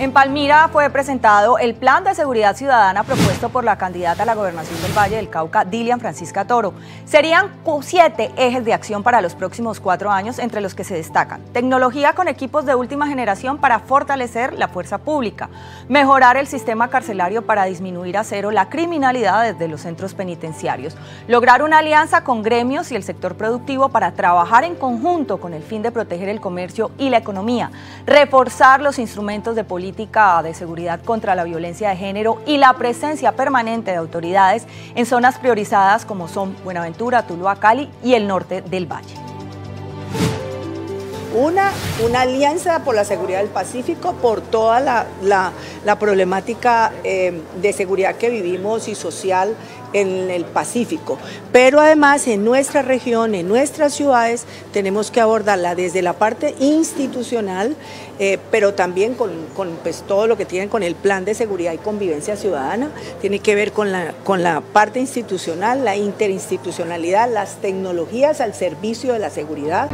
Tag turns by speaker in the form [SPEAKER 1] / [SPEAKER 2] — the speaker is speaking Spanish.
[SPEAKER 1] En Palmira fue presentado el Plan de Seguridad Ciudadana propuesto por la candidata a la gobernación del Valle del Cauca, Dilian Francisca Toro. Serían siete ejes de acción para los próximos cuatro años, entre los que se destacan tecnología con equipos de última generación para fortalecer la fuerza pública, mejorar el sistema carcelario para disminuir a cero la criminalidad desde los centros penitenciarios, lograr una alianza con gremios y el sector productivo para trabajar en conjunto con el fin de proteger el comercio y la economía, reforzar los instrumentos de política política de seguridad contra la violencia de género y la presencia permanente de autoridades en zonas priorizadas como son Buenaventura, Tuluá, Cali y el norte del Valle.
[SPEAKER 2] Una, una alianza por la seguridad del Pacífico, por toda la, la, problemática eh, de seguridad que vivimos y social en el Pacífico. Pero además en nuestra región, en nuestras ciudades, tenemos que abordarla desde la parte institucional, eh, pero también con, con pues, todo lo que tiene con el plan de seguridad y convivencia ciudadana. Tiene que ver con la, con la parte institucional, la interinstitucionalidad, las tecnologías al servicio de la seguridad.